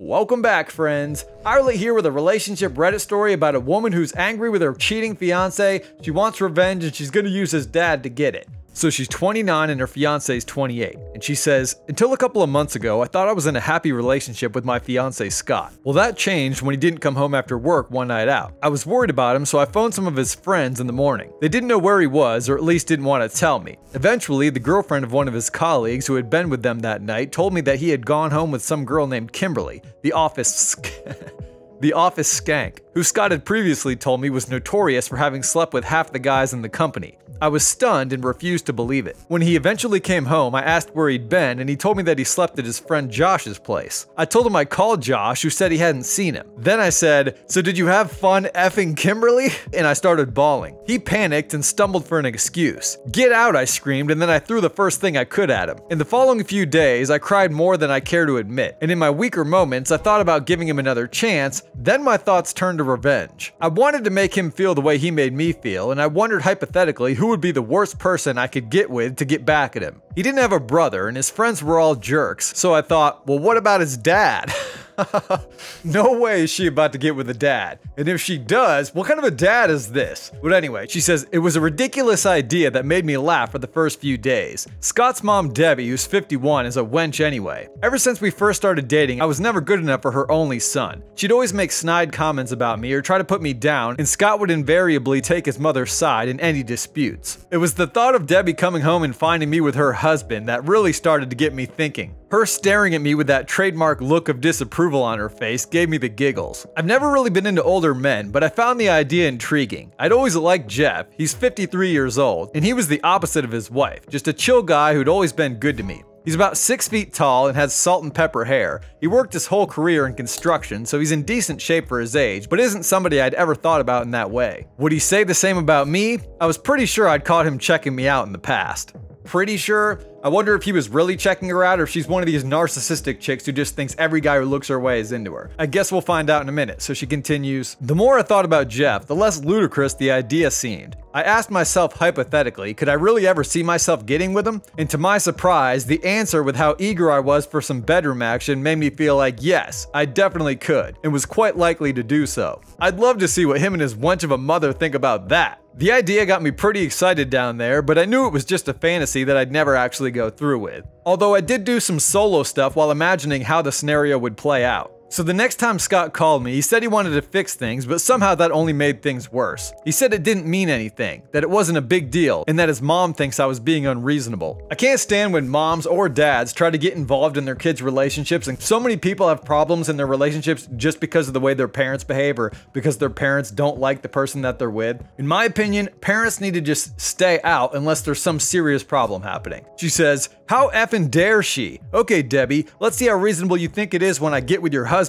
Welcome back, friends. iRelat here with a relationship Reddit story about a woman who's angry with her cheating fiance, she wants revenge, and she's gonna use his dad to get it. So she's 29 and her fiance is 28. And she says, Until a couple of months ago, I thought I was in a happy relationship with my fiance Scott. Well, that changed when he didn't come home after work one night out. I was worried about him, so I phoned some of his friends in the morning. They didn't know where he was, or at least didn't want to tell me. Eventually, the girlfriend of one of his colleagues who had been with them that night told me that he had gone home with some girl named Kimberly, the office. The office skank, who Scott had previously told me was notorious for having slept with half the guys in the company. I was stunned and refused to believe it. When he eventually came home, I asked where he'd been, and he told me that he slept at his friend Josh's place. I told him I called Josh, who said he hadn't seen him. Then I said, So did you have fun effing Kimberly? And I started bawling. He panicked and stumbled for an excuse. Get out, I screamed, and then I threw the first thing I could at him. In the following few days, I cried more than I care to admit, and in my weaker moments, I thought about giving him another chance, then my thoughts turned to revenge. I wanted to make him feel the way he made me feel, and I wondered hypothetically who would be the worst person I could get with to get back at him. He didn't have a brother, and his friends were all jerks, so I thought, well, what about his dad? no way is she about to get with a dad. And if she does, what kind of a dad is this? But anyway, she says, it was a ridiculous idea that made me laugh for the first few days. Scott's mom, Debbie, who's 51, is a wench anyway. Ever since we first started dating, I was never good enough for her only son. She'd always make snide comments about me or try to put me down, and Scott would invariably take his mother's side in any disputes. It was the thought of Debbie coming home and finding me with her husband that really started to get me thinking. Her staring at me with that trademark look of disapproval on her face gave me the giggles. I've never really been into older men, but I found the idea intriguing. I'd always liked Jeff, he's 53 years old, and he was the opposite of his wife, just a chill guy who'd always been good to me. He's about 6 feet tall and has salt and pepper hair. He worked his whole career in construction, so he's in decent shape for his age, but isn't somebody I'd ever thought about in that way. Would he say the same about me? I was pretty sure I'd caught him checking me out in the past. Pretty sure I wonder if he was really checking her out or if she's one of these narcissistic chicks who just thinks every guy who looks her way is into her. I guess we'll find out in a minute. So she continues, The more I thought about Jeff, the less ludicrous the idea seemed. I asked myself hypothetically, could I really ever see myself getting with him? And to my surprise, the answer with how eager I was for some bedroom action made me feel like yes, I definitely could, and was quite likely to do so. I'd love to see what him and his wench of a mother think about that. The idea got me pretty excited down there, but I knew it was just a fantasy that I'd never actually go through with. Although I did do some solo stuff while imagining how the scenario would play out. So the next time Scott called me, he said he wanted to fix things, but somehow that only made things worse. He said it didn't mean anything, that it wasn't a big deal, and that his mom thinks I was being unreasonable. I can't stand when moms or dads try to get involved in their kids' relationships, and so many people have problems in their relationships just because of the way their parents behave or because their parents don't like the person that they're with. In my opinion, parents need to just stay out unless there's some serious problem happening. She says, how effing dare she? Okay, Debbie, let's see how reasonable you think it is when I get with your husband.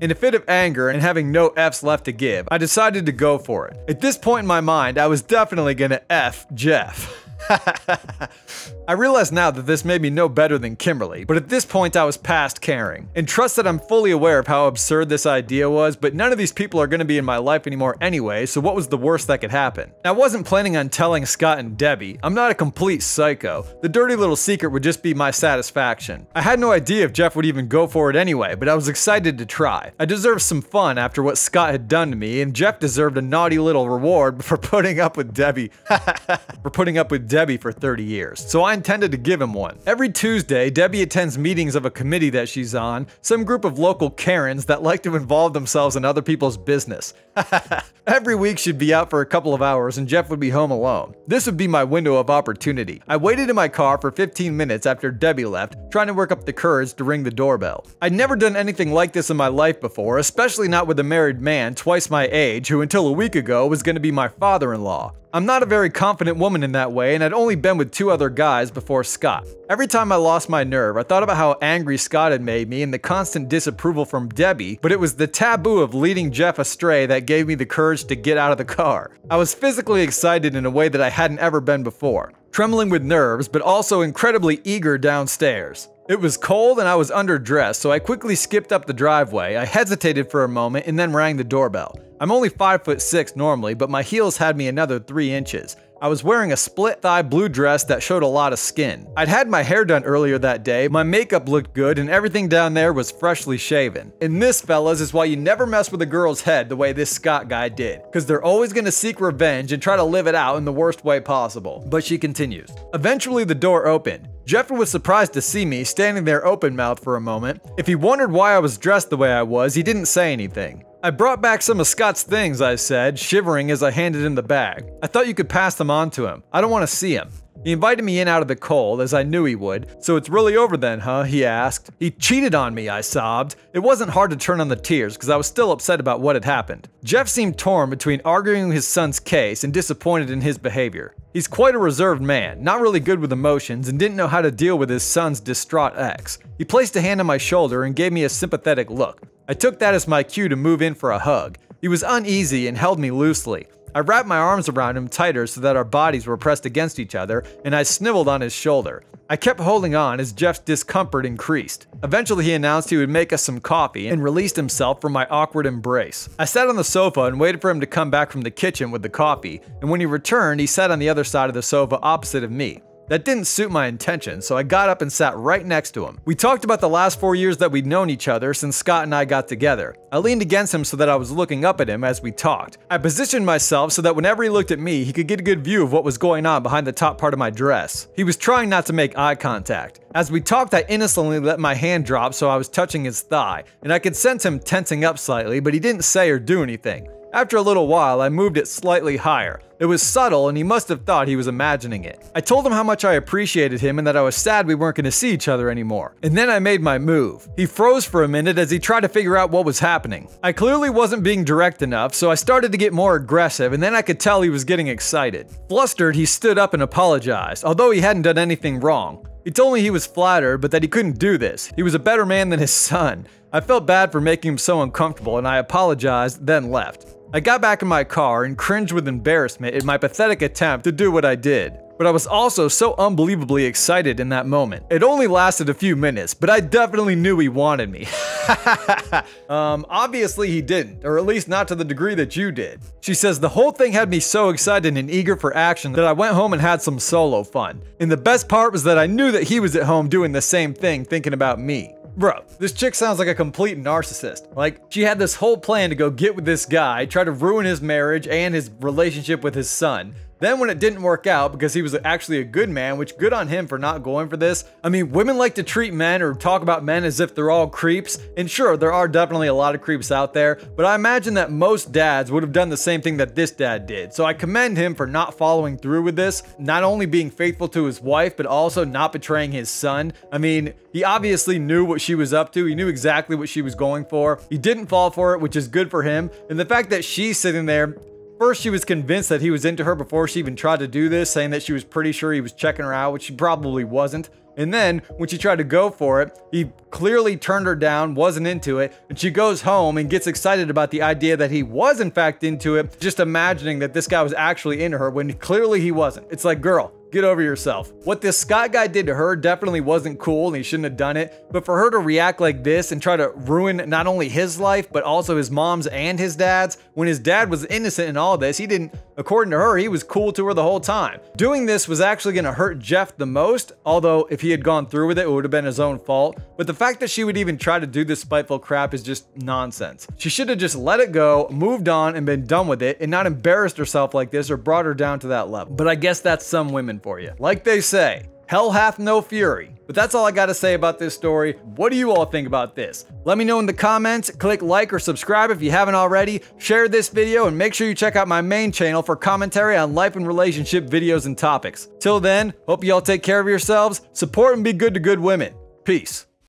In a fit of anger and having no F's left to give, I decided to go for it. At this point in my mind, I was definitely gonna F Jeff. I realize now that this made me no better than Kimberly, but at this point I was past caring. And trust that I'm fully aware of how absurd this idea was, but none of these people are going to be in my life anymore anyway, so what was the worst that could happen? I wasn't planning on telling Scott and Debbie. I'm not a complete psycho. The dirty little secret would just be my satisfaction. I had no idea if Jeff would even go for it anyway, but I was excited to try. I deserved some fun after what Scott had done to me, and Jeff deserved a naughty little reward for putting up with Debbie. for putting up with Debbie for 30 years. So I intended to give him one. Every Tuesday, Debbie attends meetings of a committee that she's on, some group of local Karens that like to involve themselves in other people's business. Every week she'd be out for a couple of hours and Jeff would be home alone. This would be my window of opportunity. I waited in my car for 15 minutes after Debbie left, trying to work up the courage to ring the doorbell. I'd never done anything like this in my life before, especially not with a married man twice my age who until a week ago was going to be my father-in-law. I'm not a very confident woman in that way, and I'd only been with two other guys before Scott. Every time I lost my nerve, I thought about how angry Scott had made me and the constant disapproval from Debbie, but it was the taboo of leading Jeff astray that gave me the courage to get out of the car. I was physically excited in a way that I hadn't ever been before, trembling with nerves, but also incredibly eager downstairs. It was cold and I was underdressed, so I quickly skipped up the driveway. I hesitated for a moment and then rang the doorbell. I'm only 5 foot 6 normally, but my heels had me another 3 inches. I was wearing a split thigh blue dress that showed a lot of skin. I'd had my hair done earlier that day, my makeup looked good, and everything down there was freshly shaven. And this, fellas, is why you never mess with a girl's head the way this Scott guy did, because they're always gonna seek revenge and try to live it out in the worst way possible. But she continues. Eventually, the door opened. Jeffrey was surprised to see me standing there open mouthed for a moment. If he wondered why I was dressed the way I was, he didn't say anything. I brought back some of Scott's things, I said, shivering as I handed him the bag. I thought you could pass them on to him. I don't want to see him. He invited me in out of the cold, as I knew he would. So it's really over then, huh? He asked. He cheated on me, I sobbed. It wasn't hard to turn on the tears, because I was still upset about what had happened. Jeff seemed torn between arguing his son's case and disappointed in his behavior. He's quite a reserved man, not really good with emotions, and didn't know how to deal with his son's distraught ex. He placed a hand on my shoulder and gave me a sympathetic look. I took that as my cue to move in for a hug. He was uneasy and held me loosely. I wrapped my arms around him tighter so that our bodies were pressed against each other, and I snivelled on his shoulder. I kept holding on as Jeff's discomfort increased. Eventually, he announced he would make us some coffee and released himself from my awkward embrace. I sat on the sofa and waited for him to come back from the kitchen with the coffee, and when he returned, he sat on the other side of the sofa opposite of me. That didn't suit my intention, so I got up and sat right next to him. We talked about the last four years that we'd known each other since Scott and I got together. I leaned against him so that I was looking up at him as we talked. I positioned myself so that whenever he looked at me, he could get a good view of what was going on behind the top part of my dress. He was trying not to make eye contact. As we talked, I innocently let my hand drop so I was touching his thigh, and I could sense him tensing up slightly, but he didn't say or do anything. After a little while, I moved it slightly higher. It was subtle, and he must have thought he was imagining it. I told him how much I appreciated him and that I was sad we weren't going to see each other anymore. And then I made my move. He froze for a minute as he tried to figure out what was happening. I clearly wasn't being direct enough, so I started to get more aggressive, and then I could tell he was getting excited. Flustered, he stood up and apologized, although he hadn't done anything wrong. He told me he was flattered, but that he couldn't do this. He was a better man than his son. I felt bad for making him so uncomfortable, and I apologized, then left. I got back in my car and cringed with embarrassment at my pathetic attempt to do what I did. But I was also so unbelievably excited in that moment. It only lasted a few minutes, but I definitely knew he wanted me. um, obviously he didn't, or at least not to the degree that you did. She says the whole thing had me so excited and eager for action that I went home and had some solo fun. And the best part was that I knew that he was at home doing the same thing, thinking about me. Bro, this chick sounds like a complete narcissist. Like, she had this whole plan to go get with this guy, try to ruin his marriage and his relationship with his son. Then when it didn't work out because he was actually a good man, which good on him for not going for this. I mean, women like to treat men or talk about men as if they're all creeps. And sure, there are definitely a lot of creeps out there, but I imagine that most dads would have done the same thing that this dad did. So I commend him for not following through with this, not only being faithful to his wife, but also not betraying his son. I mean, he obviously knew what she was up to. He knew exactly what she was going for. He didn't fall for it, which is good for him. And the fact that she's sitting there First, she was convinced that he was into her before she even tried to do this, saying that she was pretty sure he was checking her out, which she probably wasn't. And then, when she tried to go for it, he clearly turned her down, wasn't into it, and she goes home and gets excited about the idea that he was in fact into it, just imagining that this guy was actually into her when clearly he wasn't. It's like, girl, Get over yourself. What this Scott guy did to her definitely wasn't cool and he shouldn't have done it. But for her to react like this and try to ruin not only his life, but also his mom's and his dad's, when his dad was innocent in all this, he didn't, according to her, he was cool to her the whole time. Doing this was actually going to hurt Jeff the most, although if he had gone through with it, it would have been his own fault. But the fact that she would even try to do this spiteful crap is just nonsense. She should have just let it go, moved on, and been done with it, and not embarrassed herself like this or brought her down to that level. But I guess that's some women for you. Like they say, hell hath no fury. But that's all I gotta say about this story. What do you all think about this? Let me know in the comments, click like or subscribe if you haven't already, share this video, and make sure you check out my main channel for commentary on life and relationship videos and topics. Till then, hope you all take care of yourselves, support and be good to good women. Peace.